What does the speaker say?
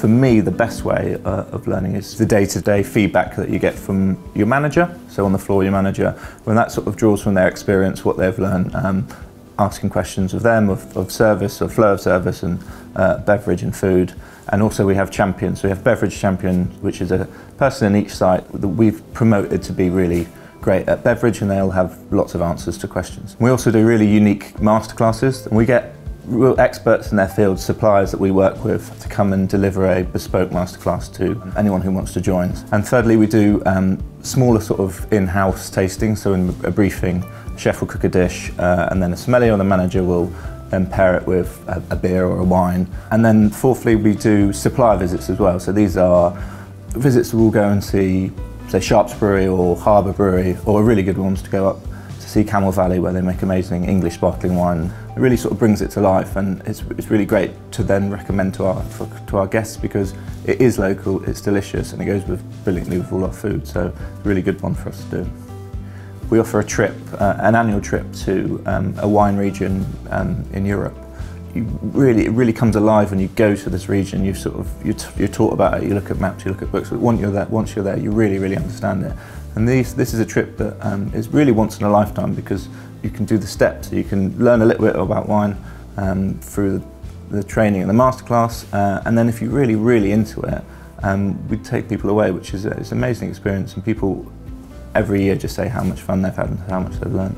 For me, the best way uh, of learning is the day-to-day feedback that you get from your manager. So on the floor, your manager, when that sort of draws from their experience, what they've learned, um, asking questions of them, of, of service, of flow of service and uh, beverage and food. And also we have champions. So we have beverage champion, which is a person in each site that we've promoted to be really great at beverage and they'll have lots of answers to questions. We also do really unique masterclasses and we get real experts in their field, suppliers that we work with to come and deliver a bespoke masterclass to anyone who wants to join. And thirdly, we do um, smaller sort of in-house tasting, so in a briefing, chef will cook a dish uh, and then a sommelier or the manager will then pair it with a, a beer or a wine. And then fourthly, we do supplier visits as well. So these are visits we'll go and see, say, Sharps Brewery or Harbour Brewery, or really good ones to go up to see Camel Valley where they make amazing English sparkling wine. It really sort of brings it to life and it's, it's really great to then recommend to our, for, to our guests because it is local, it's delicious and it goes with, brilliantly with all our food, so it's a really good one for us to do. We offer a trip, uh, an annual trip to um, a wine region um, in Europe. You really, it really comes alive when you go to this region. You sort of, you're, you're taught about it. You look at maps, you look at books. But once you're there, once you're there, you really, really understand it. And these, this is a trip that um, is really once in a lifetime because you can do the steps. You can learn a little bit about wine um, through the, the, training and the masterclass. Uh, and then if you're really, really into it, um, we take people away, which is a, it's an amazing experience. And people every year just say how much fun they've had and how much they've learned.